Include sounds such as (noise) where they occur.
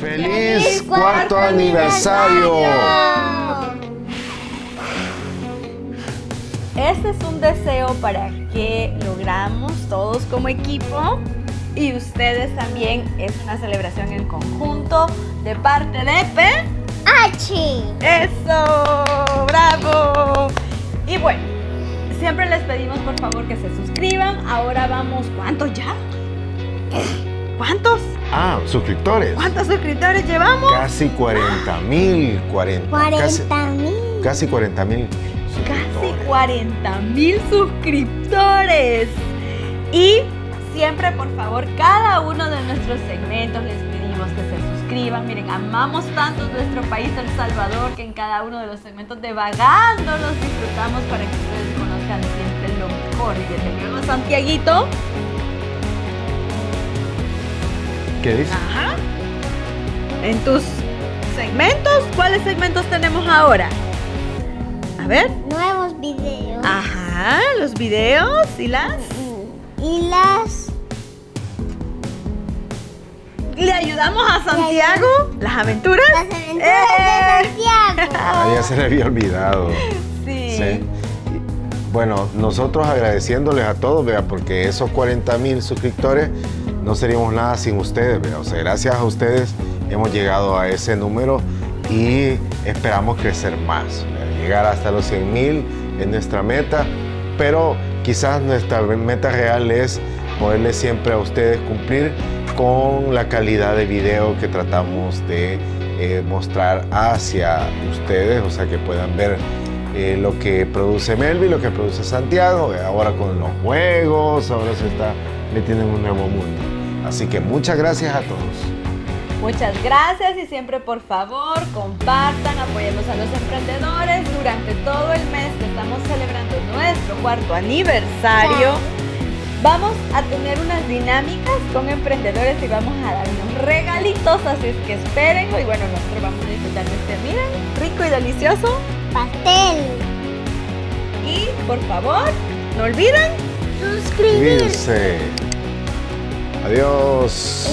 ¡Feliz cuarto aniversario! Este es un deseo para que logramos todos como equipo y ustedes también. Es una celebración en conjunto de parte de P. ¡Achi! ¡Eso! ¡Bravo! Y bueno, siempre les pedimos por favor que se suscriban. Ahora vamos, ¿cuántos ya? ¿Cuántos? Ah, suscriptores. ¿Cuántos suscriptores llevamos? Casi 40 mil. 40, 40 mil. Casi 40 mil. Casi 40 mil suscriptores. Y siempre, por favor, cada uno de nuestros segmentos les pedimos que se suscriban. Miren, amamos tanto nuestro país, El Salvador, que en cada uno de los segmentos de Vagando los disfrutamos para que ustedes conozcan siempre lo mejor. Y desde luego, Santiaguito. ¿Qué dice? Ajá. En tus segmentos, ¿cuáles segmentos tenemos ahora? A ver. Nuevos videos. Ajá, los videos y las. Y las. ¿Le ayudamos a Santiago? ¿Las aventuras? Las aventuras ¡Eh! de Santiago. (laughs) Ah, ya se le había olvidado. Sí. Sí. Bueno, nosotros agradeciéndoles a todos, vea, porque esos 40 mil suscriptores no seríamos nada sin ustedes. O sea, gracias a ustedes hemos llegado a ese número y esperamos crecer más. Llegar hasta los 100 mil es nuestra meta, pero quizás nuestra meta real es poderles siempre a ustedes cumplir con la calidad de video que tratamos de eh, mostrar hacia ustedes, o sea, que puedan ver eh, lo que produce Melvin, lo que produce Santiago, ahora con los juegos, ahora se está metiendo en un nuevo mundo. Así que muchas gracias a todos. Muchas gracias y siempre por favor compartan, apoyemos a los emprendedores durante todo el mes que estamos celebrando nuestro cuarto aniversario. Vamos a tener unas dinámicas con emprendedores y vamos a dar unos regalitos, así es que espérenlo y bueno, nosotros vamos a disfrutar de este, miren, rico y delicioso. Pastel. Y por favor, no olviden Suscribirse. Adiós.